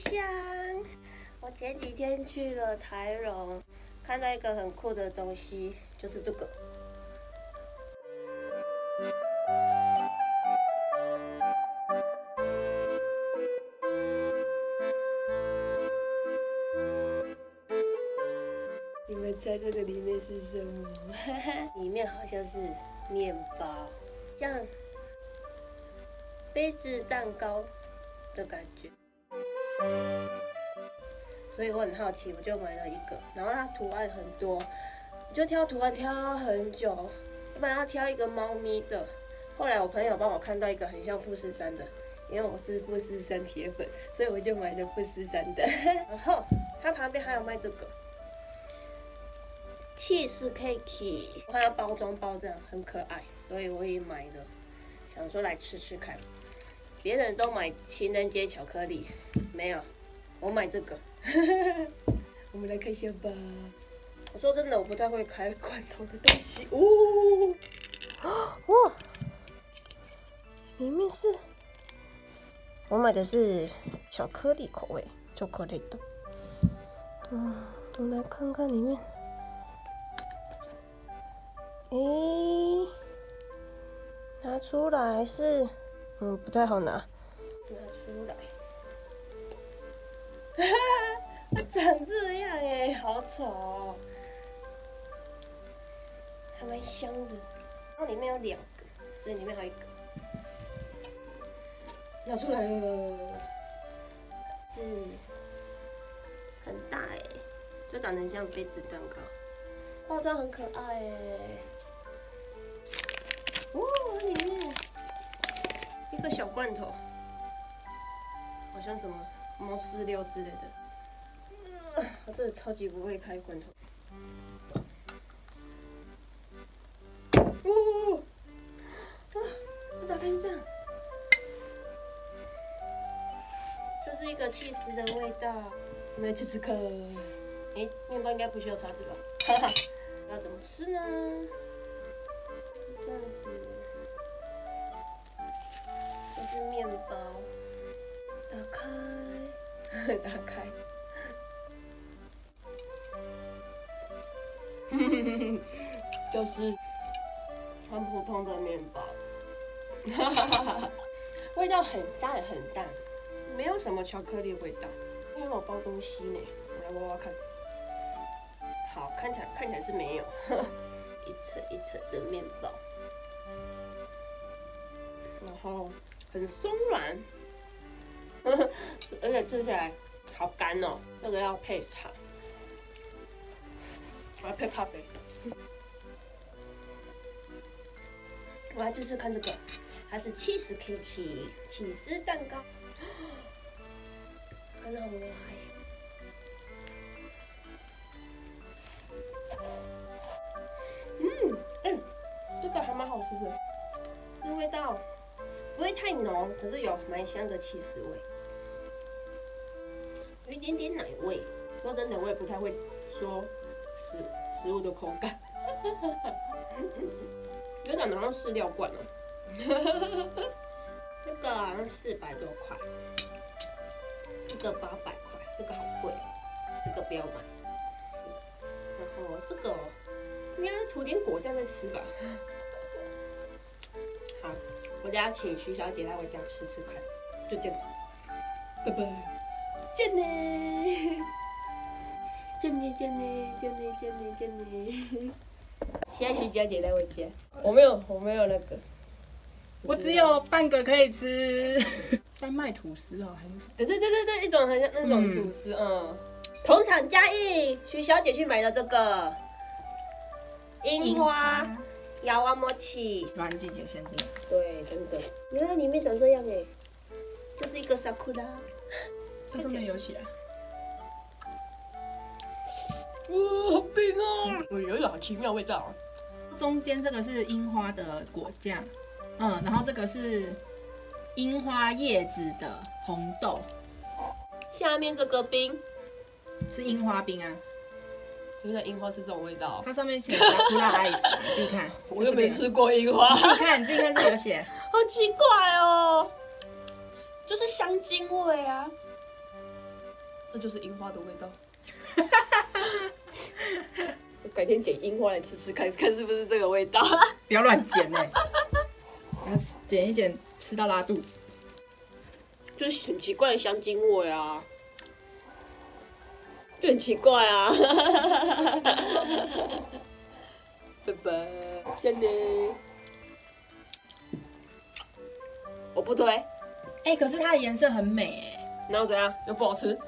享。我前几天去了台荣，看到一个很酷的东西，就是这个。你们猜这个里面是什么？里面好像是面包，像杯子蛋糕的感觉。所以我很好奇，我就买了一个。然后它图案很多，我就挑图案挑很久。我本来要挑一个猫咪的，后来我朋友帮我看到一个很像富士山的，因为我是富士山铁粉，所以我就买了富士山的。然后它旁边还有卖这个。cheese cake，我看它包装包这样很可爱，所以我也买了，想说来吃吃看。别人都买情人节巧克力，没有，我买这个。我们来看一下吧。我说真的，我不太会开罐头的东西。哦，哇，里面是，我买的是巧克力口味，巧克力的。嗯，我们来看看里面。诶，拿出来是，嗯，不太好拿。拿出来，哈哈，长这样哎，好丑哦，还蛮香的。它里面有两个，所以里面还有一个。拿出来了，是很大哎，就长得像杯子蛋糕，包装很可爱哎。哇，里面个小罐头，好像什么猫饲料之类的。我真的超级不会开罐头。呜！啊，打开是这样，就是一个气死的味道。我们来吃吃看。哎，面包应该不需要叉子吧？哈哈，要怎么吃呢？这样子，是面包，打开，打开，就是很普通的面包，味道很淡很淡，没有什么巧克力味道，因为我包东西呢，我来挖挖看，好，看起来看起来是没有，一层一层的面包。然后很松软，而且吃起来好干哦。这个要配茶，我要配咖啡。我来试试看这个，它是 cheese cake，起司蛋糕，很好玩。嗯，哎，这个还蛮好吃的，这味道。不会太浓，可是有蛮香的起司味，有一点点奶味。说真的，我也不太会说食食物的口感，有点像饲料罐哦。这个好像四百多块，这个八百块，这个好贵，这个不要买。然后这个应该涂点果酱再吃吧。我家请徐小姐来我家吃吃看，就这样子，拜拜，见你，见你，见你，见你，见你，见你。现在徐小姐来我家，我没有，我没有那个，我只有半个可以吃。在卖吐司哦，还是？对对对对对，一种很像那种吐司，嗯。同场加印，徐小姐去买了这个樱花。摇啊，摸起，喜欢季节限定。对，真的。你看里面长这样哎，就是一个 sakura。它上面有写。哇，好冰啊！我有一种好奇妙味道。中间这个是樱花的果酱，嗯，然后这个是樱花叶子的红豆。下面这个冰是樱花冰啊。原来樱花是这种味道，它上面写苦辣 ice，你自己看。我又没吃过樱花。你看，你自己看，这有写。好奇怪哦，就是香精味啊。这就是樱花的味道。我改天捡樱花来吃吃看，看是不是这个味道。不要乱捡哎，要吃捡一捡，吃到拉肚子。就是很奇怪的香精味啊，就很奇怪啊。拜拜，真的。我不推，哎、可是它的颜色很美哎。然后怎样？又不好吃。